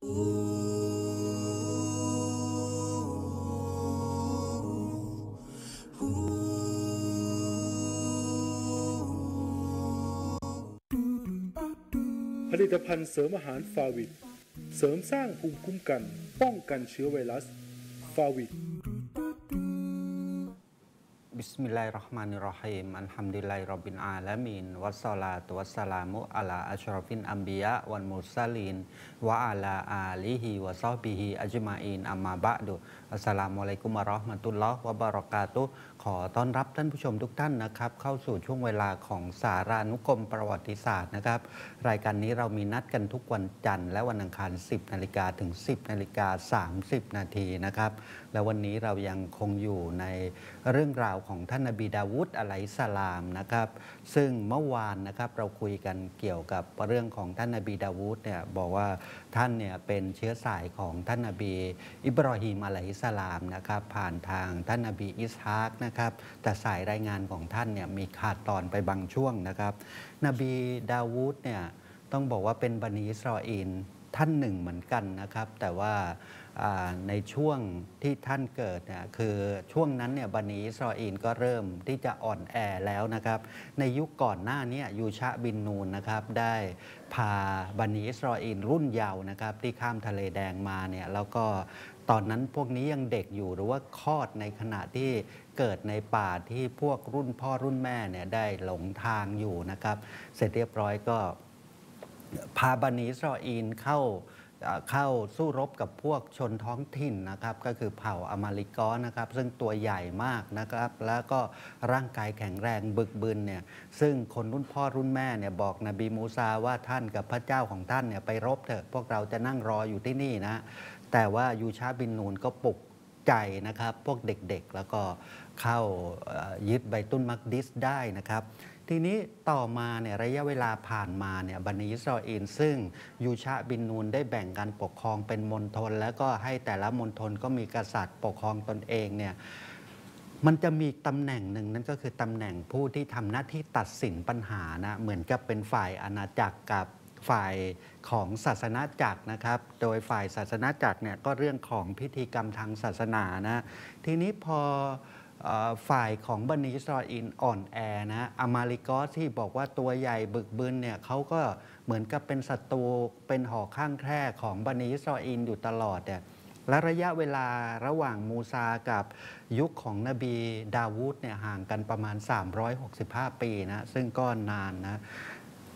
ผลิตภัณฑ์เสริมอาหารฟาวิดเสริมสร้างภูมิคุ้มกัน ป้องกันเชื้อไวรัส ฟาวิด بسم الله الرحمن الرحيم الحمد لله رب العالمين والصلاة والسلام على أشرف الأنبياء والمرسلينวะอะลาอาลิฮิวะซอบิฮิอัจมาอีนอัมมาบะดุอัสสลามุอะลัยกุมะเราะห์มะตุลลอฮ์วะบะเราะกาตุขอต้อนรับท่านผู้ชมทุกท่านนะครับ เข้าสู่ช่วงเวลาของสารานุกรมประวัติศาสตร์นะครับ รายการนี้เรามีนัดกันทุกวันจันทร์และวันอังคาร 10นาฬิกาถึง 10นาฬิกา30นาทีนะครับและวันนี้เรายังคงอยู่ในเรื่องราวของท่านนบีดาวุฒอะลัยสลามนะครับ ซึ่งเมื่อวานนะครับเราคุยกันเกี่ยวกับเรื่องของท่านนบีดาวุฒเนี่ยบอกว่าท่านเนี่ยเป็นเชื้อสายของท่านนบี อิบรอฮีมอะลัยสลามนะครับผ่านทางท่านนบีอิสฮากนะครับแต่สายรายงานของท่านเนี่ยมีขาดตอนไปบางช่วงนะครับ นบีดาวูดเนี่ยต้องบอกว่าเป็นบันิสราเอลท่านหนึ่งเหมือนกันนะครับ แต่ว่า ในช่วงที่ท่านเกิดเนี่ยคือช่วงนั้นเนี่ยบันิอิสราเอลก็เริ่มที่จะอ่อนแอแล้วนะครับ ในยุคก่อนหน้านี้ยูชะบินนูนนะครับได้พาบันิอิสราเอลรุ่นเยาว์นะครับที่ข้ามทะเลแดงมาเนี่ยแล้วก็ตอนนั้นพวกนี้ยังเด็กอยู่หรือว่าคลอดในขณะที่เกิดในป่าที่พวกรุ่นพ่อรุ่นแม่เนี่ยได้หลงทางอยู่นะครับ เสร็จเรียบร้อยก็พาบันิอิสราเอลเข้า เข้าสู้รบกับพวกชนท้องถิ่นนะครับ ก็คือเผ่าอมาริกอนะครับ ซึ่งตัวใหญ่มากนะครับ แล้วก็ร่างกายแข็งแรงบึกบึนเนี่ยซึ่งคนรุ่นพ่อรุ่นแม่เนี่ยบอกนบีมูซาว่าท่านกับพระเจ้าของท่านเนี่ยไปรบเถอะพวกเราจะนั่งรออยู่ที่นี่นะแต่ว่ายูชาบินนูนก็ปลุกใจนะครับ พวกเด็กๆ แล้วก็เข้ายึดไบตุ้นมักดิสได้นะครับ ทีนี้ต่อมาเนี่ยระยะเวลาผ่านมาเนี่ยบันิอิสราเอลซึ่งยูชาบินนูนได้แบ่งการปกครองเป็นมณฑลแล้วก็ให้แต่ละมณฑลก็มีกษัตริย์ปกครองตนเองเนี่ยมันจะมีตำแหน่งหนึ่งนั่นก็คือตำแหน่งผู้ที่ทำหน้าที่ตัดสินปัญหานะเหมือนกับเป็นฝ่ายอาณาจักรกับฝ่ายของศาสนาจักรนะครับ โดยฝ่ายศาสนาจักรเนี่ยก็เรื่องของพิธีกรรมทางศาสนานะ ทีนี้พอ ฝ่ายของบันิสราเอลอ่อนแอนะอามาลิกอสที่บอกว่าตัวใหญ่บึกบึนเนี่ยเขาก็เหมือนกับเป็นศัตรูเป็นหอข้างแคร่ของบันิสราเอลอยู่ตลอดเนี่ยและระยะเวลาระหว่างมูซากับยุคของนบีดาวูดเนี่ยห่างกันประมาณ 365 ปีนะซึ่งก็นานนะ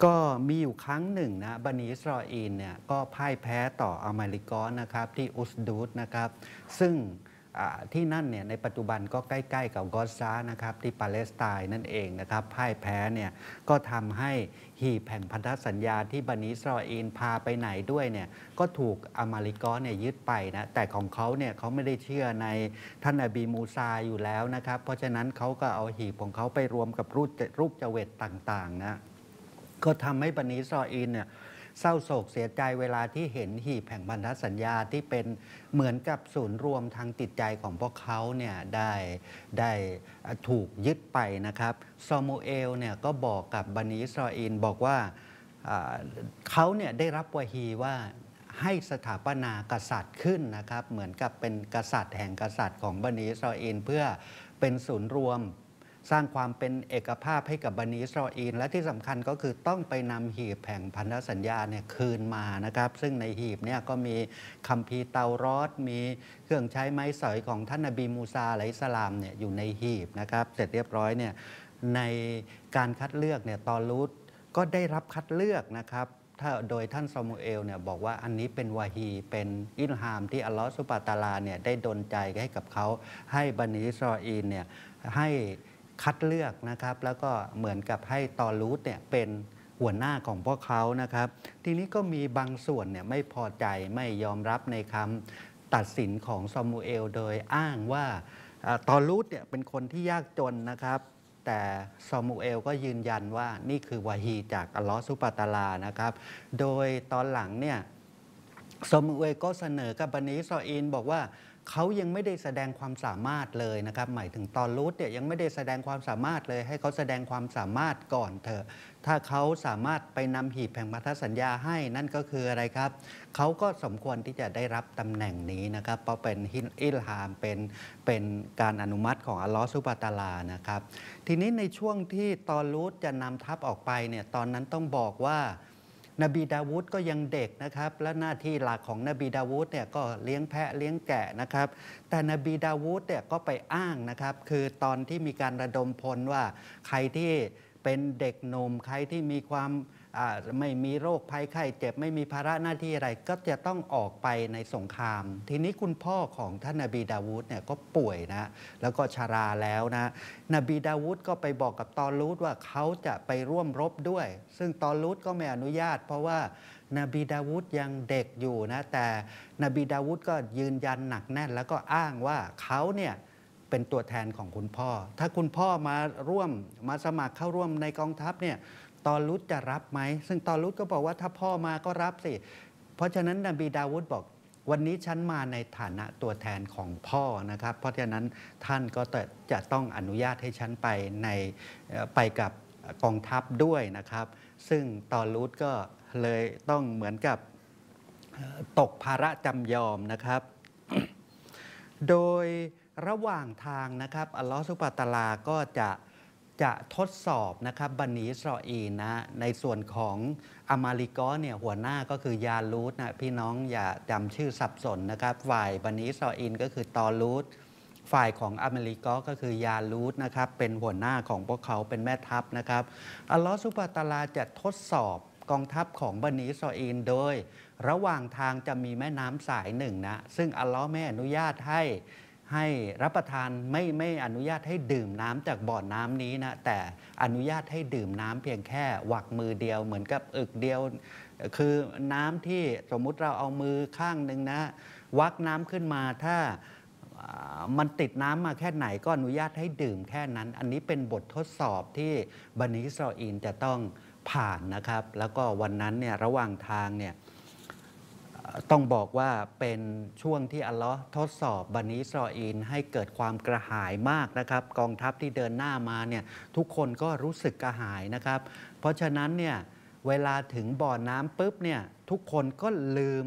ก็มีอยู่ครั้งหนึ่งนะบันิสราเอลเนี่ยก็พ่ายแพ้ต่ออเมาริกอนนะครับที่อุสดูดนะครับซึ่ง ที่นั่นเนี่ยในปัจจุบันก็ใกล้ ๆ กับกอซานะครับที่ปาเลสไตน์นั่นเองนะครับพ่ายแพ้เนี่ยก็ทำให้หีบแห่งพันธสัญญาที่บันิอิสราเอลพาไปไหนด้วยเนี่ยก็ถูกอเมริกอนเนี่ยยึดไปนะแต่ของเขาเนี่ยเขาไม่ได้เชื่อในท่านอบีมูซาอยู่แล้วนะครับ เพราะฉะนั้นเขาก็เอาหีบของเขาไปรวมกับรูปรูปเจเวตต่างๆนะก็ทำให้บันิสรออินเนี่ย เศร้าโศกเสียใจเวลาที่เห็นหีบแห่งบรรทัดสัญญาที่เป็นเหมือนกับศูนย์รวมทางจิตใจของพวกเขาเนี่ยได้ได้ถูกยึดไปนะครับซอมูเอลเนี่ยก็บอกกับบันิสรออินบอกว่าเขาเนี่ยได้รับวะฮีว่าให้สถาปนากษัตริย์ขึ้นนะครับ เหมือนกับเป็นกษัตริย์แห่งกษัตริย์ของบันิสรออินเพื่อเป็นศูนย์รวม สร้างความเป็นเอกภาพให้กับบันิสรออีน และที่สำคัญก็คือต้องไปนำหีบแห่งพันธสัญญาเนี่ยคืนมานะครับ ซึ่งในหีบเนี่ยก็มีคัมภีร์เตารอดมีเครื่องใช้ไม้สอยของท่านนบีมูซาอะลัยสลามเนี่ยอยู่ในหีบนะครับเสร็จเรียบร้อยเนี่ยในการคัดเลือกเนี่ยตอลูดก็ได้รับคัดเลือกนะครับถ้าโดยท่านซามูเอลเนี่ยบอกว่าอันนี้เป็นวาฮีเป็นอิลฮามที่อัลลอฮฺสุบะตาลาเนี่ยได้ดลใจให้กับเขาให้บนีอิสรออีลเนี่ยให้ คัดเลือกนะครับ แล้วก็เหมือนกับให้ตอลูดเนี่ยเป็นหัวหน้าของพวกเขานะครับ ทีนี้ก็มีบางส่วนเนี่ยไม่พอใจไม่ยอมรับในคำตัดสินของซามูเอลโดยอ้างว่าตอลูดเนี่ยเป็นคนที่ยากจนนะครับ แต่ซามูเอลก็ยืนยันว่านี่คือวาฮีจากอัลลอฮฺสุปตาลานะครับ โดยตอนหลังเนี่ยซามูเอลก็เสนอกับบนีอิสรออีลบอกว่า เขายังไม่ได้แสดงความสามารถเลยนะครับ หมายถึงตอลูดเนี่ยยังไม่ได้แสดงความสามารถเลย ให้เขาแสดงความสามารถก่อนเถอะ ถ้าเขาสามารถไปนำหีบแห่งพันธสัญญาได้นั่นก็คืออะไรครับ เขาก็สมควรที่จะได้รับตำแหน่งนี้นะครับ เพราะเป็นฮินอิลฮามเป็นเป็นการอนุมัติของอัลลอฮฺสุบะตะลานะครับ ทีนี้ในช่วงที่ตอนรูทจะนำทัพออกไปเนี่ยตอนนั้นต้องบอกว่า นบีดาวูดก็ยังเด็กนะครับ และหน้าที่หลักของนบีดาวูดเนี่ยก็เลี้ยงแพะเลี้ยงแกะนะครับ แต่นบีดาวูดเนี่ยก็ไปอ้างนะครับ คือตอนที่มีการระดมพลว่าใครที่เป็นเด็กหนุ่มใครที่มีความ ไม่มีโรคภัยไข้เจ็บไม่มีภาระหน้าที่อะไร ก็จะต้องออกไปในสงคราม ทีนี้คุณพ่อของท่านนบีดาวูดเนี่ยก็ป่วยนะ แล้วก็ชราแล้วนะ นบีดาวูดก็ไปบอกกับตอลูดว่าเขาจะไปร่วมรบด้วย ซึ่งตอลูดก็ไม่อนุญาต เพราะว่านบีดาวูดยังเด็กอยู่นะ แต่นบีดาวูดก็ยืนยันหนักแน่น แล้วก็อ้างว่าเขาเนี่ยเป็นตัวแทนของคุณพ่อ ถ้าคุณพ่อมาร่วมมาสมัครเข้าร่วมในกองทัพเนี่ย ตอลูดจะรับไหม ซึ่งตอลูดก็บอกว่าถ้าพ่อมาก็รับสิ เพราะฉะนั้นนบีดาวูดบอกวันนี้ฉันมาในฐานะตัวแทนของพ่อนะครับ เพราะฉะนั้นท่านก็จะต้องอนุญาตให้ฉันไปในไปกับกองทัพด้วยนะครับ ซึ่งตอนรูทก็เลยต้องเหมือนกับตกภาระจำยอมนะครับ โดยระหว่างทางนะครับอัลลอฮฺสุบะตะลาก็จะ จะทดสอบนะครับบันิอิสรอีนะในส่วนของอามาลิกอเนี่ยหัวหน้าก็คือยาลูดนะพี่น้องอย่าจำชื่อสับสนนะครับฝ่ายบันิอิสรอีลก็คือตอลูดฝ่ายของอเมริกอก็คือยาลูดนะครับเป็นหัวหน้าของพวกเขาเป็นแม่ทัพนะครับอัลลอฮฺสุบะตะลาจะทดสอบกองทัพของบันิอิสราอีลโดย ระหว่างทางจะมีแม่น้ำสายหนึ่งนะซึ่งอัลลอฮ์ไม่อนุญาตให้ ให้รับประทานไม่ไม่อนุญาตให้ดื่มน้ำจากบ่อน้ำนี้นะแต่อนุญาตให้ดื่มน้ำเพียงแค่หวักมือเดียวเหมือนกับอึกเดียว คือน้ำที่สมมุติเราเอามือข้างหนึ่งนะวักน้ำขึ้นมาถ้ามันติดน้ำมาแค่ไหนก็อนุญาตให้ดื่มแค่นั้น อันนี้เป็นบททดสอบที่บันิสราเอลจะต้องผ่านนะครับ แล้วก็วันนั้นเนี่ยระหว่างทางเนี่ย ต้องบอกว่าเป็นช่วงที่อัลลอฮ์ทดสอบบันิสราเอลให้เกิดความกระหายมากนะครับ กองทัพที่เดินหน้ามาเนี่ยทุกคนก็รู้สึกกระหายนะครับ เพราะฉะนั้นเนี่ยเวลาถึงบ่อน้ำปุ๊บเนี่ยทุกคนก็ลืม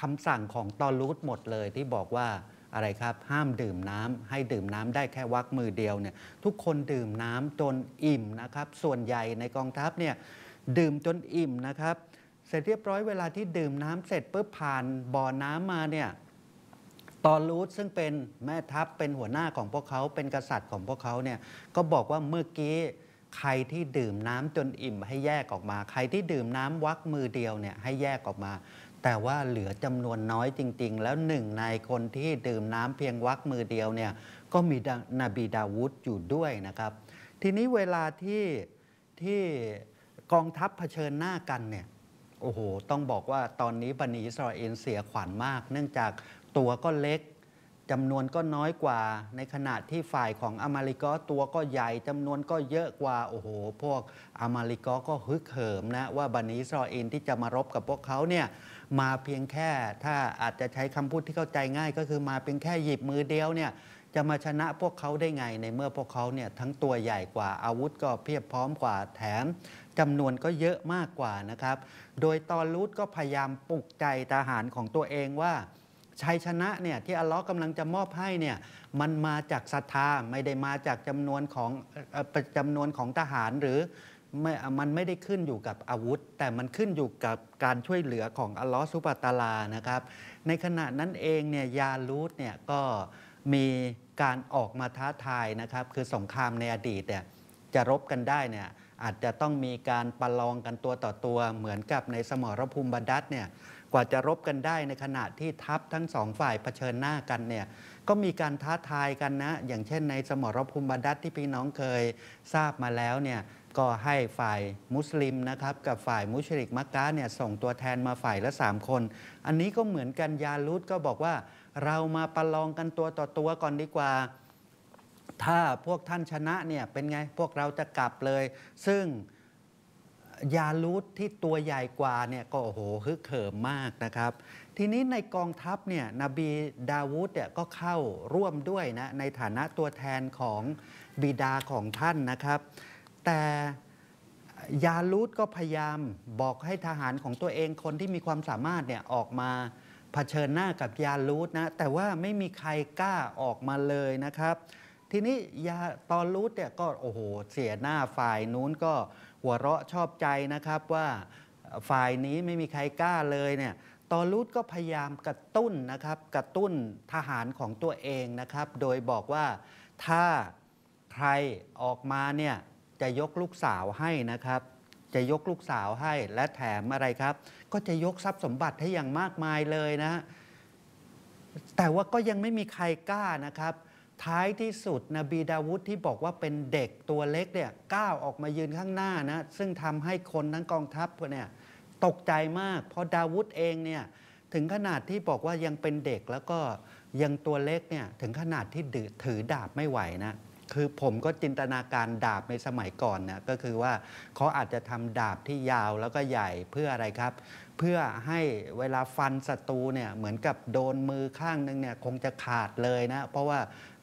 คำสั่งของตอลูดหมดเลยที่บอกว่าอะไรครับห้ามดื่มน้ำให้ดื่มน้ำได้แค่วักมือเดียวเนี่ยทุกคนดื่มน้ำจนอิ่มนะครับ ส่วนใหญ่ในกองทัพเนี่ยดื่มจนอิ่มนะครับ สร็จเรียบร้อยเวลาที่ดื่มน้ำเสร็จปุ๊บผ่านบ่อน้ำมาเนี่ยตอนรูทซึ่งเป็นแม่ทัพเป็นหัวหน้าของพวกเขาเป็นกษัตริย์ของพวกเขาเนี่ยก็บอกว่าเมื่อกี้ใครที่ดื่มน้ำจนอิ่มให้แยกออกมา ใครที่ดื่มน้ำวักมือเดียวเนี่ยให้แยกออกมา แต่ว่าเหลือจำนวนน้อยจริง ๆ แล้วหนึ่งในคนที่ดื่มน้ำเพียงวักมือเดียวเนี่ยก็มีดานบีดาวุธอยู่ด้วยนะครับ ทีนี้เวลาที่ที่กองทัพเผชิญหน้ากันเนี่ย โอ้โห ต้องบอกว่าตอนนี้บันิอิสราเอลเสียขวัญมาก เนื่องจากตัวก็เล็กจำนวนก็น้อยกว่า ในขณะที่ฝ่ายของอามริกอตัวก็ใหญ่จำนวนก็เยอะกว่า โอ้โห พวกอามริกอก็ฮึกเหิมนะ ว่าบันิอิสราเอลที่จะมารบกับพวกเขาเนี่ยมาเพียงแค่ถ้าอาจจะใช้คำพูดที่เข้าใจง่าย ก็คือมาเพียงแค่หยิบมือเดียวเนี่ยจะมาชนะพวกเขาได้ไงในเมื่อพวกเขาเนี่ยทั้งตัวใหญ่กว่าอาวุธก็เพียบพร้อมกว่าแถม จำนวนก็เยอะมากกว่านะครับ โดยตอนรูทก็พยายามปลุกใจทหารของตัวเองว่าชัยชนะเนี่ยที่อัลเลอฮ์กำลังจะมอบให้เนี่ยมันมาจากศรัทธาไม่ได้มาจากจำนวนของจำนวนของทหารหรือม,มันไม่ได้ขึ้นอยู่กับอาวุธ แต่มันขึ้นอยู่กับการช่วยเหลือของอัลลอฮ์สุบะตะลานะครับ ในขณะนั้นเองเนี่ยยาลูดเนี่ยก็มีการออกมาท้าทายนะครับ คือสงครามในอดีตเนี่ยจะรบกันได้เนี่ย อาจจะต้องมีการประลองกันตัวต่อตัว เหมือนกับในสมรภูมิบันดัตเนี่ยกว่าจะรบกันได้ในขณะที่ทัพทั้งสองฝ่ายเผชิญหน้ากันเนี่ยก็มีการท้าทายกันนะ อย่างเช่นในสมรภูมิบันดัตที่พี่น้องเคยทราบมาแล้วเนี่ยก็ให้ฝ่ายมุสลิมนะครับกับฝ่ายมุชริกมักกะเนี่ยส่งตัวแทนมาฝ่ายละ 3 คน อันนี้ก็เหมือนกันยาลุดก็บอกว่า เรามาประลองกันตัวต่อตัวก่อนดีกว่า ถ้าพวกท่านชนะเนี่ยเป็นไงพวกเราจะกลับเลย ซึ่งยาลูดที่ตัวใหญ่กว่าเนี่ยก็โอ้โหฮึกเหิมมากนะครับ ทีนี้ในกองทัพเนี่ยนบีดาวูดเนี่ยก็เข้าร่วมด้วยนะในฐานะตัวแทนของบิดาของท่านนะครับ แต่ยาลูดก็พยายามบอกให้ทหารของตัวเองคนที่มีความสามารถเนี่ยออกมาเผชิญหน้ากับยาลูดนะแต่ว่าไม่มีใครกล้าออกมาเลยนะครับ ทีนี้ยาตอนรูดเนี่ยก็โอ้โหเสียหน้าฝ่ายนู้นก็หัวเราะชอบใจนะครับว่าฝ่ายนี้ไม่มีใครกล้าเลยเนี่ยตอนรูดก็พยายามกระตุ้นนะครับกระตุ้นทหารของตัวเองนะครับ โดยบอกว่าถ้าใครออกมาเนี่ยจะยกลูกสาวให้นะครับ จะยกลูกสาวให้และแถมอะไรครับ ก็จะยกทรัพย์สมบัติให้อย่างมากมายเลยนะ แต่ว่าก็ยังไม่มีใครกล้านะครับ ท้ายที่สุดนบีดาวุธที่บอกว่าเป็นเด็กตัวเล็กเนี่ยก้าวออกมายืนข้างหน้านะซึ่งทำให้คนทั้งกองทัพเนี่ยตกใจมาก เพราะดาวุธเองเนี่ยถึงขนาดที่บอกว่ายังเป็นเด็กแล้วก็ยังตัวเล็กเนี่ยถึงขนาดที่ดืถือดาบไม่ไหวนะคือผมก็จินตนาการดาบในสมัยก่อนนะก็คือว่าเขาอาจจะทำดาบที่ยาวแล้วก็ใหญ่เพื่ออะไรครับ เพื่อให้เวลาฟันศัตรูเนี่ยเหมือนกับโดนมือข้างนึงเนี่ยคงจะขาดเลยนะ เพราะว่า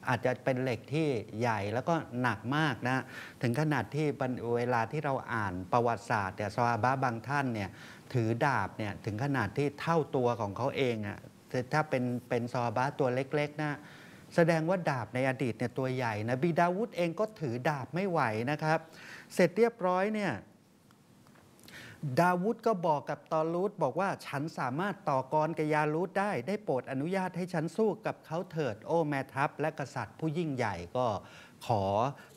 อาจจะเป็นเหล็กที่ใหญ่แล้วก็หนักมากนะถึงขนาดที่เวลาที่เราอ่านประวัติศาสตร์เนี่ยซาบะบางท่านเนี่ยถือดาบเนี่ยถึงขนาดที่เท่าตัวของเขาเองอะ่ะถ้าเป็นเป็นซอบะตัวเล็กๆนะแสดงว่าดาบในอดีตเนี่ยตัวใหญ่นะบีดาวุธเองก็ถือดาบไม่ไหวนะครับ เสร็จเรียบร้อยเนี่ย ดาวุธก็บอกกับตอรูดบอกว่าฉันสามารถต่อกรกับยารูดได้ ได้โปรดอนุญาตให้ฉันสู้กับเขาเถิดโอ้แม่ทัพ และกษัตริย์ผู้ยิ่งใหญ่ก็ขอ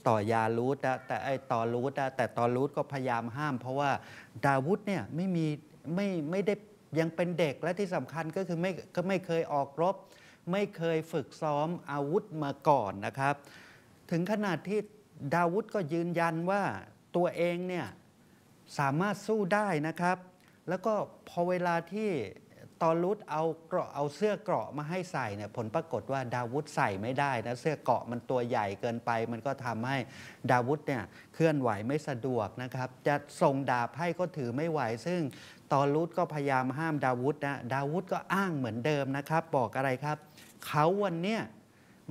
ต่อยารูดนะแต่ไอ้ตอรูดนะแต่ตอรูดก็พยายามห้าม เพราะว่าดาวุธเนี่ยไม่มีไม่ไม่ได้ยังเป็นเด็กและที่สำคัญก็คือไม่ก็ไม่เคยออกรบ ไม่เคยฝึกซ้อมอาวุธมาก่อนนะครับ ถึงขนาดที่ดาวุธก็ยืนยันว่าตัวเองเนี่ย สามารถสู้ได้นะครับ แล้วก็พอเวลาที่ตอนรุดเอาเกราะเอาเสื้อเกราะมาให้ใส่เนี่ยผลปรากฏว่าดาวุธใส่ไม่ได้นะเสื้อเกราะมันตัวใหญ่เกินไป มันก็ทำให้ดาวุธเนี่ยเคลื่อนไหวไม่สะดวกนะครับ จะส่งดาบให้ก็ถือไม่ไหว ซึ่งตอนรุดก็พยายามห้ามดาวุธนะดาวุธก็อ้างเหมือนเดิมนะครับ บอกอะไรครับ เขาวันเนี้ย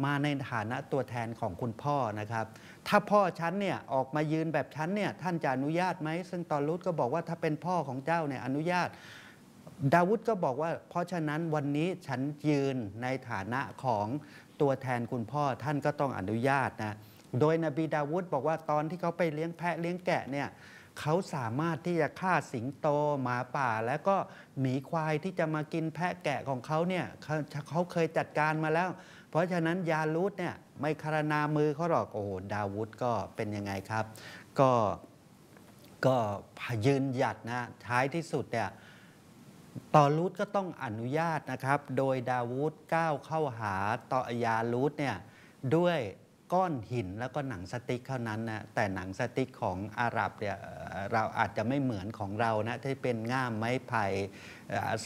มาในฐานะตัวแทนของคุณพ่อนะครับ ถ้าพ่อฉันเนี่ยออกมายืนแบบฉันเนี่ยท่านจะอนุญาตไหม ซึ่งตอนรุดก็บอกว่าถ้าเป็นพ่อของเจ้าเนี่ยอนุญาต ดาวุธก็บอกว่า เพราะฉะนั้นวันนี้ฉันยืนในฐานะของตัวแทนคุณพ่อท่านก็ต้องอนุญาตนะ โดยนบีดาวุธบอกว่าตอนที่เขาไปเลี้ยงแพะเลี้ยงแกะเนี่ยเขาสามารถที่จะฆ่าสิงโตหมาป่า แล้วก็หมีควายที่จะมากินแพะแกะของเขาเนี่ยเขเขาเคยจัดการมาแล้ว เพราะฉะนั้นยาลูดเนี่ยไม่คารนามือเขาหรอกโอ้โหดาวุธก็เป็นยังไงครับ ก็ก็ยืนหยัดนะท้ายที่สุดเนี่ยต่อรูดก็ต้องอนุญาตนะครับ โดยดาวูดก้าวเข้าหาต่อยาลูดเนี่ยด้วย ก้อนหินแล้วก็หนังสติ๊กเท่านั้นนะแต่หนังสติ๊กของอาหรับเนี่ยเราอาจจะไม่เหมือนของเรานะที่เป็นง่ามไม้ไผ่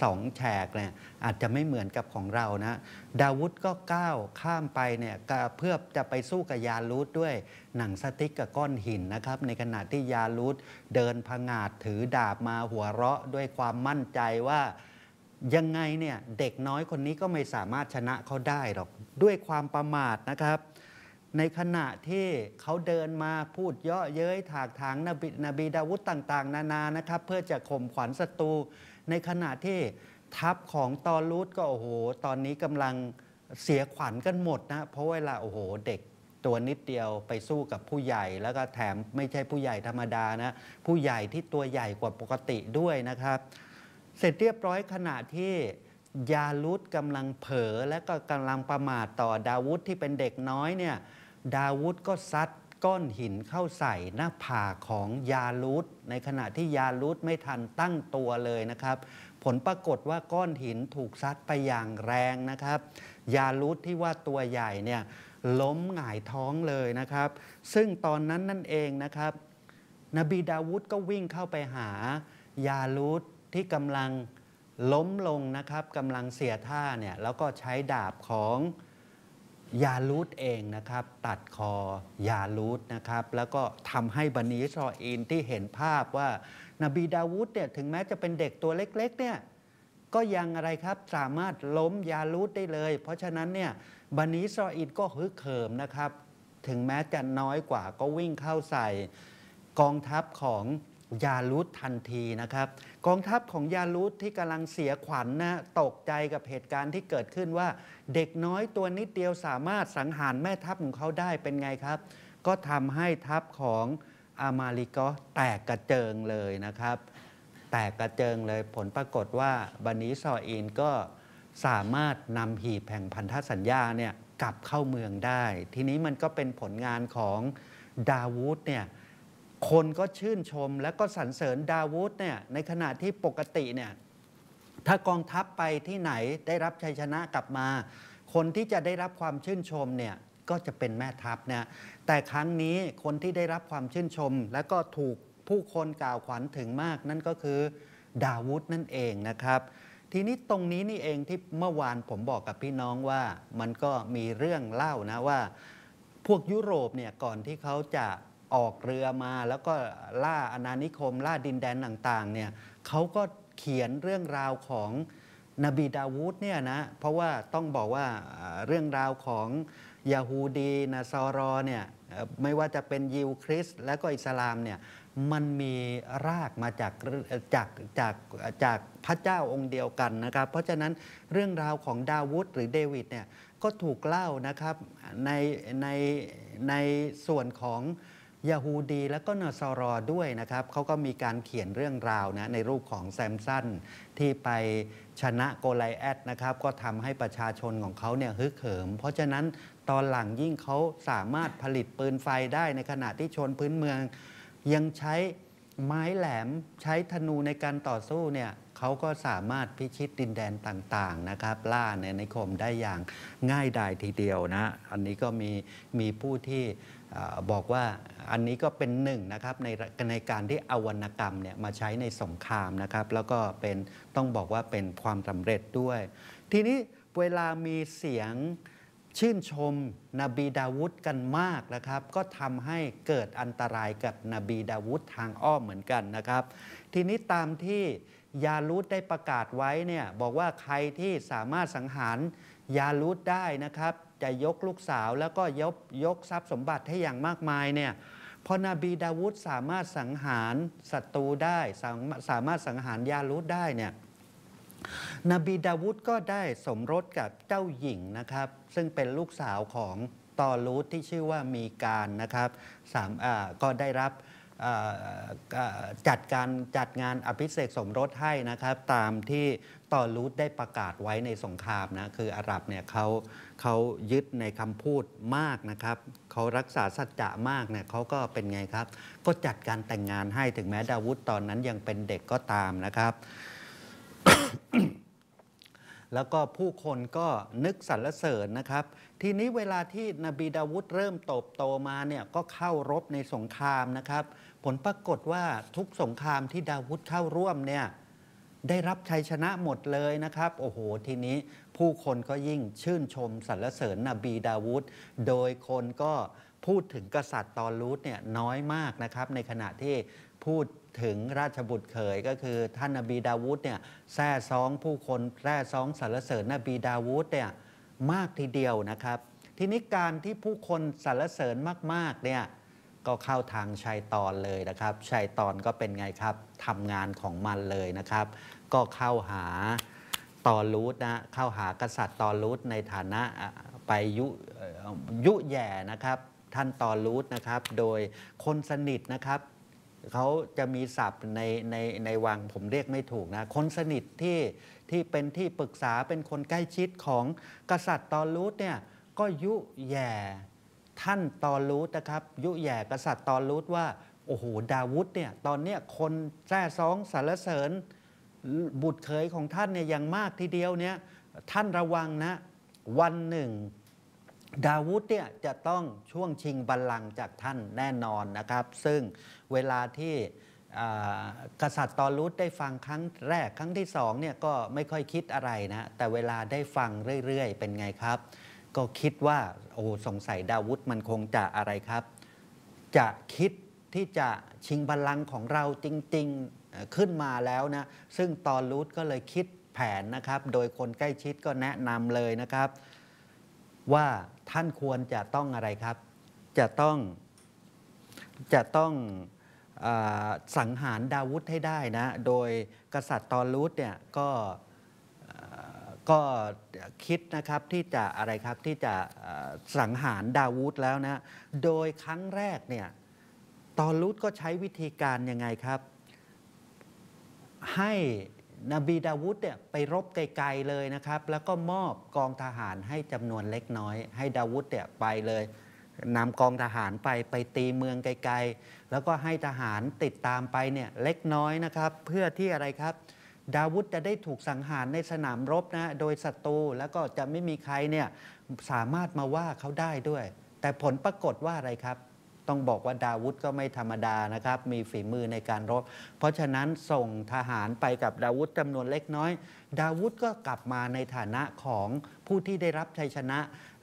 สองแฉกเนี่ยอาจจะไม่เหมือนกับของเรานะดาวุธก็ก้าวข้ามไปเนี่ยเพื่อจะไปสู้กับยาลูดด้วยหนังสติ๊กกับก้อนหินนะครับในขณะที่ยาลูดเดินพงาดถือดาบมาหัวเราะด้วยความมั่นใจว่ายังไงเนี่ยเด็กน้อยคนนี้ก็ไม่สามารถชนะเขาได้หรอกด้วยความประมาทนะครับ ในขณะที่เขาเดินมาพูดเยาะเย้ยถากถางนบีนบีดาวุธต่าง ๆ นานานะครับ เพื่อจะข่มขวัญศัตรู ในขณะที่ทัพของตอรูดก็โอ้โห ตอนนี้กำลังเสียขวัญกันหมดนะ เพราะเวลาโอ้โหเด็กตัวนิดเดียวไปสู้กับผู้ใหญ่แล้วก็แถมไม่ใช่ผู้ใหญ่ธรรมดานะ ผู้ใหญ่ที่ตัวใหญ่กว่าปกติด้วยนะครับ เสร็จเรียบร้อยขณะที่ ยาลุดกำลังเผลอและก็กำลังประมาทต่อดาวุธที่เป็นเด็กน้อยเนี่ยดาวุธก็ซัดก้อนหินเข้าใส่หน้าผากของยาลุดในขณะที่ยาลุดไม่ทันตั้งตัวเลยนะครับ ผลปรากฏว่าก้อนหินถูกซัดไปอย่างแรงนะครับ ยาลุดที่ว่าตัวใหญ่เนี่ยล้มหงายท้องเลยนะครับ ซึ่งตอนนั้นนั่นเองนะครับ นบีดาวุธก็วิ่งเข้าไปหายาลูดที่กำลัง ล้มลงนะครับกำลังเสียท่าเนี่ยแล้วก็ใช้ดาบของยาลูดเองนะครับ ตัดคอยาลูดนะครับ แล้วก็ทำให้บนีอิสรออีลที่เห็นภาพว่านบีดาวูดเนี่ยถึงแม้จะเป็นเด็กตัวเล็กๆเนี่ยก็ยังอะไรครับสามารถล้มยาลูดได้เลย เพราะฉะนั้นเนี่ยบนีอิสรออีลก็ฮึกเหิมนะครับ ถึงแม้จะน้อยกว่าก็วิ่งเข้าใส่กองทัพของยาลูดทันทีนะครับ กองทัพของยาลูดที่กำลังเสียขวัญนะตกใจกับเหตุการณ์ที่เกิดขึ้นว่า เด็กน้อยตัวนิดเดียวสามารถสังหารแม่ทัพของเขาได้เป็นไงครับ ก็ทำให้ทัพของอามาลิกอแตกกระเจิงเลยนะครับ แตกกระเจิงเลยผลปรากฏว่าบันิซออีนก็สามารถนำหีบแห่งพันธสัญญาเนี่ยกลับเข้าเมืองได้ ทีนี้มันก็เป็นผลงานของดาวูดเนี่ย คนก็ชื่นชมและก็สรรเสริญดาวูดเนี่ยในขณะที่ปกติเนี่ยถ้ากองทัพไปที่ไหนได้รับชัยชนะกลับมา คนที่จะได้รับความชื่นชมเนี่ยก็จะเป็นแม่ทัพนะแต่ครั้งนี้คนที่ได้รับความชื่นชม และก็ถูกผู้คนกล่าวขวัญถึงมาก นั่นก็คือดาวุธนั่นเองนะครับ ทีนี้ตรงนี้นี่เองที่เมื่อวานผมบอกกับพี่น้องว่ามันก็มีเรื่องเล่านะว่า พวกยุโรปเนี่ยก่อนที่เขาจะ ออกเรือมาแล้วก็ล่าอาณานิคม ล่าดินแดนต่างๆเนี่ยเขาก็เขียนเรื่องราวของนบีดาวูดเนี่ยนะเพราะว่าต้องบอกว่าเรื่องราวของยาฮูดีนาซอรอเนี่ยไม่ว่าจะเป็นยิวคริสและก็อิสลามเนี่ยมันมีรากมาจากจากจากจากพระเจ้าองค์เดียวกันนะครับ เพราะฉะนั้นเรื่องราวของดาวุธหรือเดวิดเนี่ยก็ถูกเล่านะครับในในในส่วนของ ยาฮูดีและก็นอซอรอด้วยนะครับเขาก็มีการเขียนเรื่องราวนะในรูปของแซมสันที่ไปชนะโกไลแอดนะครับก็ทำให้ประชาชนของเขาเนี่ยฮึกเหิม เพราะฉะนั้นตอนหลังยิ่งเขาสามารถผลิตปืนไฟได้ในขณะที่ชนพื้นเมือง ยังใช้ไม้แหลมใช้ธนูในการต่อสู้เนี่ยเขาก็สามารถพิชิตดินแดนต่างๆนะครับ ล่าในนิคมได้อย่างง่ายดายทีเดียวนะ อันนี้ก็มีมีผู้ที่ บอกว่าอันนี้ก็เป็นหนึ่งนะครับในในการที่อวรรณกรรมเนี่ยมาใช้ในสงครามนะครับแล้วก็เป็นต้องบอกว่าเป็นความสำเร็จด้วย ทีนี้เวลามีเสียงชื่นชมนบีดาวุฒกันมากนะครับ ก็ทำให้เกิดอันตรายกับนบีดาวุฒทางอ้อมเหมือนกันนะครับ ทีนี้ตามที่ยาลูดได้ประกาศไว้เนี่ยบอกว่าใครที่สามารถสังหารยาลูดได้นะครับ จะยกลูกสาวแล้วก็ยกยกทรัพย์สมบัติให้อย่างมากมายเนี่ยพอนบีดาวุฒสามารถสังหารศัตรูได้สามารถสังหารยาลูดได้เนี่ยนบีดาวุฒก็ได้สมรสกับเจ้าหญิงนะครับ ซึ่งเป็นลูกสาวของตอรูทที่ชื่อว่ามีการนะครับสามก็ได้รับ จัดการจัดงานอภิเษกสมรสให้นะครับตามที่ตอรูทได้ประกาศไว้ในสงครามนะคืออาหรับเนี่ยเขาเขายึดในคำพูดมากนะครับเขารักษาสัจจะมากเนี่ยเขาก็เป็นไงครับ ก็จัดการแต่งงานให้ถึงแม้ดาวุฒตอนนั้นยังเป็นเด็กก็ตามนะครับ แล้วก็ผู้คนก็นึกสรรเสริญนะครับ ทีนี้เวลาที่นบีดาวุฒเริ่มโตบโตมาเนี่ยก็เข้ารบในสงครามนะครับ ผลปรากฏว่าทุกสงครามที่ดาวุฒเข้าร่วมเนี่ยได้รับชัยชนะหมดเลยนะครับ โอ้โห ทีนี้ผู้คนก็ยิ่งชื่นชมสรรเสริญนบีดาวุฒโดยคนก็พูดถึงกษัตริย์ตอนรูดเนี่ยน้อยมากนะครับ ในขณะที่พูด ถึงราชบุตรเขยก็คือท่านนบีดาวูดเนี่ยแท้ซองผู้คนแท้ซองสรรเสริญนบีดาวูดเนี่ยมากทีเดียวนะครับ ทีนี้การที่ผู้คนสรรเสริญมากๆเนี่ยก็เข้าทางชัยตอนเลยนะครับชัยตอนก็เป็นไงครับทำงานของมันเลยนะครับ ก็เข้าหาตอรูดนะเข้าหากษัตริย์ตอรูดในฐานะไปยุยุแย่นะครับท่านตอรูดนะครับ โดยคนสนิทนะครับ เขาจะมีศัพท์ในในในวังผมเรียกไม่ถูกนะ คนสนิทที่ที่เป็นที่ปรึกษาเป็นคนใกล้ชิดของกษัตริย์ตอรูดเนี่ยก็ยุแย่ท่านตอรูดนะครับ ยุแย่กษัตริย์ตอรูดว่าโอ้โหดาวุธเนี่ยตอนเนี้ยคนแท้ซองสารเสริญบุตรเขยของท่านเนี่ยอย่างมากทีเดียวเนี่ยท่านระวังนะวันหนึ่ง ดาวุธเนี่ยจะต้องช่วงชิงบัลลังก์จากท่านแน่นอนนะครับ ซึ่งเวลาที่กษัตริย์ตอรุสได้ฟังครั้งแรกครั้งที่สองเนี่ยก็ไม่ค่อยคิดอะไรนะ แต่เวลาได้ฟังเรื่อยๆ เป็นไงครับ ก็คิดว่าโอ้สงสัยดาวุธมันคงจะอะไรครับ จะคิดที่จะชิงบัลลังก์ของเราจริงๆขึ้นมาแล้วนะ ซึ่งตอนรูทก็เลยคิดแผนนะครับ โดยคนใกล้ชิดก็แนะนำเลยนะครับ ว่าท่านควรจะต้องอะไรครับ จะต้องจะต้องอสังหารดาวุธให้ได้นะ โดยกษัตริย์ตอรูทเนี่ยก็ก็คิดนะครับที่จะอะไรครับที่จะสังหารดาวุธแล้วนะ โดยครั้งแรกเนี่ยตอรูทก็ใช้วิธีการยังไงครับ ให้ นบีดาวุธเนี่ยไปรบไกลๆเลยนะครับ แล้วก็มอบกองทหารให้จำนวนเล็กน้อย ให้ดาวุธเนี่ยไปเลยนำกองทหารไปไปตีเมืองไกลๆ แล้วก็ให้ทหารติดตามไปเนี่ยเล็กน้อยนะครับ เพื่อที่อะไรครับ ดาวุธจะได้ถูกสังหารในสนามรบนะโดยศัตรูแล้วก็จะไม่มีใครเนี่ยสามารถมาว่าเขาได้ด้วย แต่ผลปรากฏว่าอะไรครับ ต้องบอกว่าดาวุธก็ไม่ธรรมดานะครับ มีฝีมือในการรบ เพราะฉะนั้นส่งทหารไปกับดาวุธจำนวนเล็กน้อย ดาวุธก็กลับมาในฐานะของผู้ที่ได้รับชัยชนะ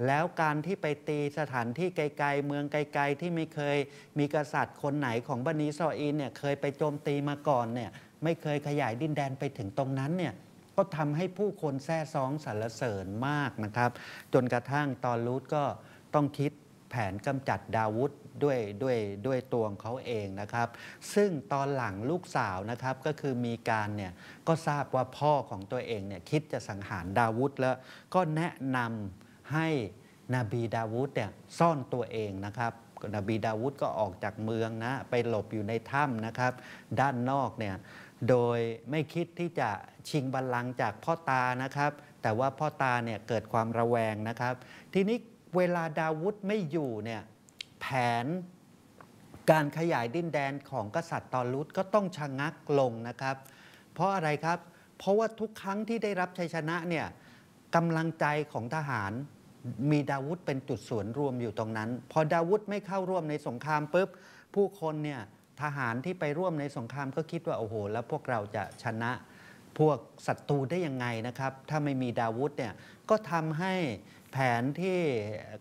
แล้วการที่ไปตีสถานที่ไกลๆ เมืองไกลๆ ที่ไม่เคย มีกษัตริย์คนไหนของบันิสราเอลเนี่ยเคยไปโจมตีมาก่อนเนี่ยไม่เคยขยายดินแดนไปถึงตรงนั้นเนี่ยก็ทำให้ผู้คนแซ่ซองสรรเสริญมากนะครับ จนกระทั่งตอนรูทก็ต้องคิดแผนกำจัดดาวุธ ด้วยด้วยด้วยตัวของเขาเองนะครับ ซึ่งตอนหลังลูกสาวนะครับก็คือมีการเนี่ยก็ทราบว่าพ่อของตัวเองเนี่ยคิดจะสังหารดาวุธแล้วก็แนะนำให้นบีดาวุธเนี่ยซ่อนตัวเองนะครับนบีดาวุธก็ออกจากเมืองนะไปหลบอยู่ในถ้ำนะครับ ด้านนอกเนี่ยโดยไม่คิดที่จะชิงบัลลังก์จากพ่อตานะครับ แต่ว่าพ่อตาเนี่ยเกิดความระแวงนะครับ ทีนี้เวลาดาวุธไม่อยู่เนี่ย แผนการขยายดินแดนของกษัตริย์ตอรุตก็ต้องชะงักลงนะครับ เพราะอะไรครับ เพราะว่าทุกครั้งที่ได้รับชัยชนะเนี่ยกำลังใจของทหารมีดาวุธเป็นจุดส่วนรวมอยู่ตรงนั้น พอดาวุธไม่เข้าร่วมในสงครามปุ๊บผู้คนเนี่ยทหารที่ไปร่วมในสงครามก็คิดว่าโอ้โห แล้วพวกเราจะชนะพวกศัตรูได้ยังไงนะครับ ถ้าไม่มีดาวุธเนี่ยก็ทำให้ แผนที่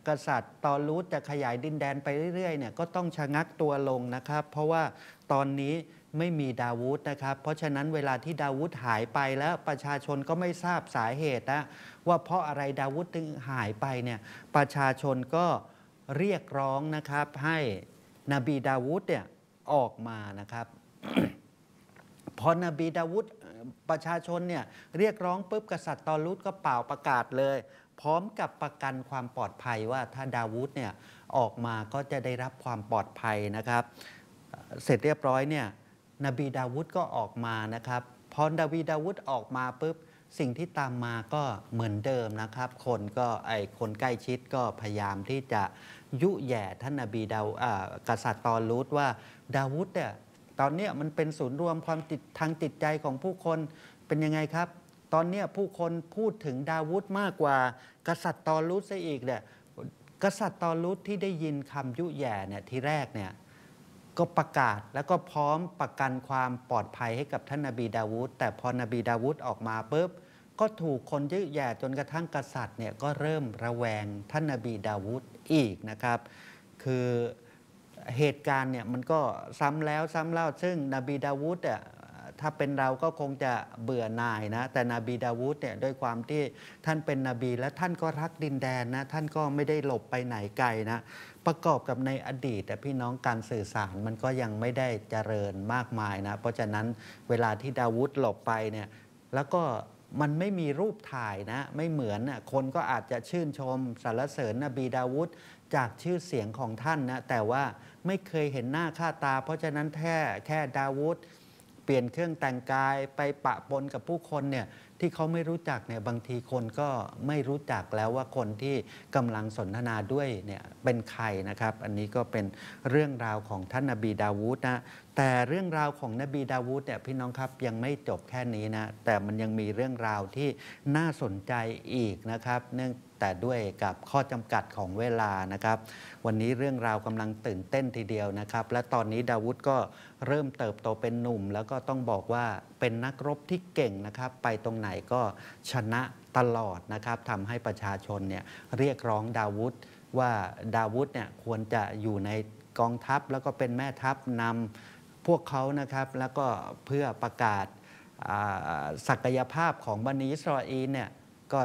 กษัตริย์ตอรูทจะขยายดินแดนไปเรื่อยๆเนี่ยก็ต้องชะงักตัวลงนะครับ เพราะว่าตอนนี้ไม่มีดาวุธนะครับ เพราะฉะนั้นเวลาที่ดาวุธหายไปแล้วประชาชนก็ไม่ทราบสาเหตุนะว่าเพราะอะไรดาวุธถึงหายไปเนี่ยประชาชนก็เรียกร้องนะครับให้นบีดาวุธเนี่ยออกมานะครับพอนบีดาวุธประชาชนเนี่ยเรียกร้องปุ๊บกษัตริย์ตอรุตก็เป่าประกาศเลย พร้อมกับประกันความปลอดภัยว่าถ้าดาวุธเนี่ยออกมาก็จะได้รับความปลอดภัยนะครับ เสร็จเรียบร้อยเนี่ยนบีดาวุธก็ออกมานะครับพอดาวีดาวุธออกมาปุ๊บสิ่งที่ตามมาก็เหมือนเดิมนะครับ คนก็ไอคนใกล้ชิดก็พยายามที่จะยุแย่ท่านนบีดาวอ่ากษัตริย์ตอรูตว่าดาวุธเนี่ยตอนนี้มันเป็นศูนย์รวมความติดทางจิตใจของผู้คนเป็นยังไงครับ ตอนนี้ผู้คนพูดถึงดาวุธมากกว่า กษัตริย์ตอรุตซะอีกเนี่ยกษัตริย์ตอรุตที่ได้ยินคำยุแย่เนี่ยทีแรกเนี่ยก็ประกาศแล้วก็พร้อมประกันความปลอดภัยให้กับท่านนบีดาวุธแต่พอนบีดาวุธออกมาปุ๊บก็ถูกคนยุแย่จนกระทั่งกษัตริย์เนี่ยก็เริ่มระแวงท่านนบีดาวุธอีกนะครับ คือเหตุการณ์เนี่ยมันก็ซ้ำแล้วซ้ำเล่าซึ่งนบีดาวุธอะ ถ้าเป็นเราก็คงจะเบื่อหน่ายนะ แต่นบีดาวุธเนี่ยด้วยความที่ท่านเป็นนบี และท่านก็รักดินแดนนะ ท่านก็ไม่ได้หลบไปไหนไกลนะ ประกอบกับในอดีตแต่พี่น้องการสื่อสารมันก็ยังไม่ได้เจริญมากมายนะ เพราะฉะนั้นเวลาที่ดาวุธหลบไปเนี่ยแล้วก็มันไม่มีรูปถ่ายนะ ไม่เหมือนน่ะคนก็อาจจะชื่นชมสรรเสริญนบีดาวุธจากชื่อเสียงของท่านนะ แต่ว่าไม่เคยเห็นหน้าค่าตา เพราะฉะนั้นแค่แค่ดาวุธ เปลี่ยนเครื่องแต่งกายไปปะปนกับผู้คนเนี่ยที่เขาไม่รู้จักเนี่ยบางทีคนก็ไม่รู้จักแล้วว่าคนที่กำลังสนทนาด้วยเนี่ยเป็นใครนะครับ อันนี้ก็เป็นเรื่องราวของท่านนบีดาวูดนะแต่เรื่องราวของนบีดาวูดเนี่ยพี่น้องครับยังไม่จบแค่นี้นะ แต่มันยังมีเรื่องราวที่น่าสนใจอีกนะครับ เนื่องแต่ด้วยกับข้อจำกัดของเวลานะครับ วันนี้เรื่องราวกำลังตื่นเต้นทีเดียวนะครับ และตอนนี้ดาวุธก็เริ่มเติบโตเป็นหนุ่ม แล้วก็ต้องบอกว่าเป็นนักรบที่เก่งนะครับ ไปตรงไหนก็ชนะตลอดนะครับทำให้ประชาชนเนี่ยเรียกร้องดาวุธว่าดาวุธเนี่ยควรจะอยู่ในกองทัพแล้วก็เป็นแม่ทัพนำ พวกเขานะครับแล้วก็เพื่อประกาศศักยภาพของบันิอิสราเอลเนี่ยก็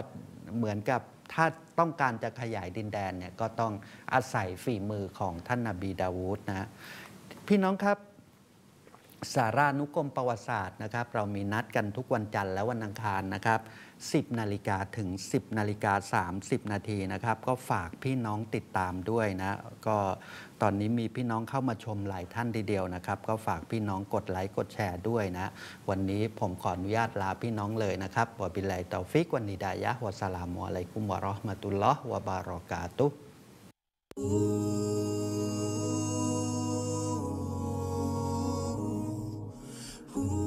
เหมือนกับถ้าต้องการจะขยายดินแดนเนี่ยก็ต้องอาศัยฝีมือของท่านนาบีดาวูดนะพี่น้องครับสารานุกรมประวัติศาสตร์นะครับ เรามีนัดกันทุกวันจันทร์และวันอังคารนะครับ 10 นาฬิกาถึง 10 นาฬิกา 30 นาทีนะครับ ก็ฝากพี่น้องติดตามด้วยนะ ก็ตอนนี้มีพี่น้องเข้ามาชมหลายท่านทีเดียวนะครับ ก็ฝากพี่น้องกดไลค์กดแชร์ด้วยนะ วันนี้ผมขออนุญาตลาพี่น้องเลยนะครับوبالله التوفيق والهداية والسلام عليكم ورحمة الله وبركاته Ooh. Ooh.